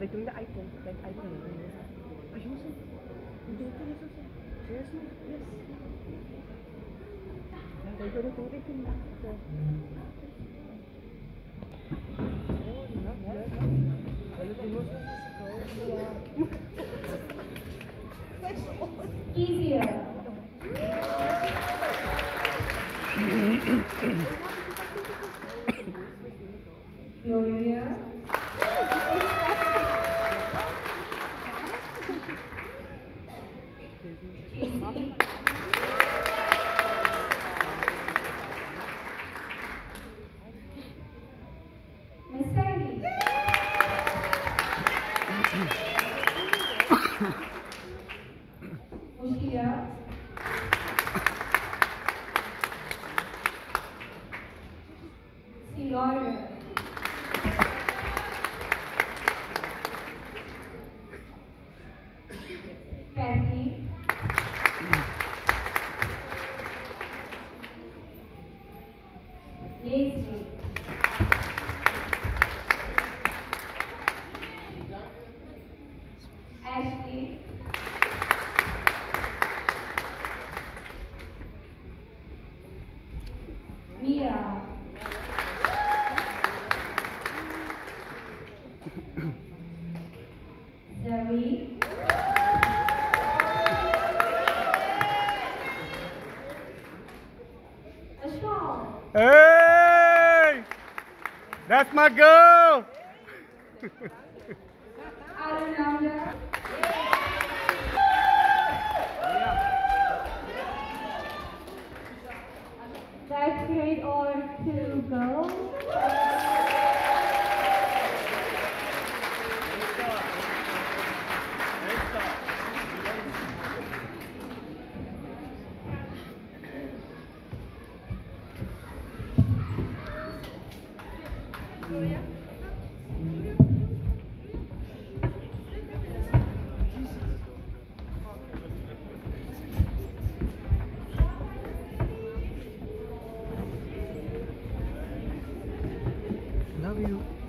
Wij doen de iPhone. De iPhone. Als je moet we doen het zo. Seriously? Yes. Wij doen het ook in. Easier. os criados. Senhora, Kathy, Hey! That's my girl! Love you.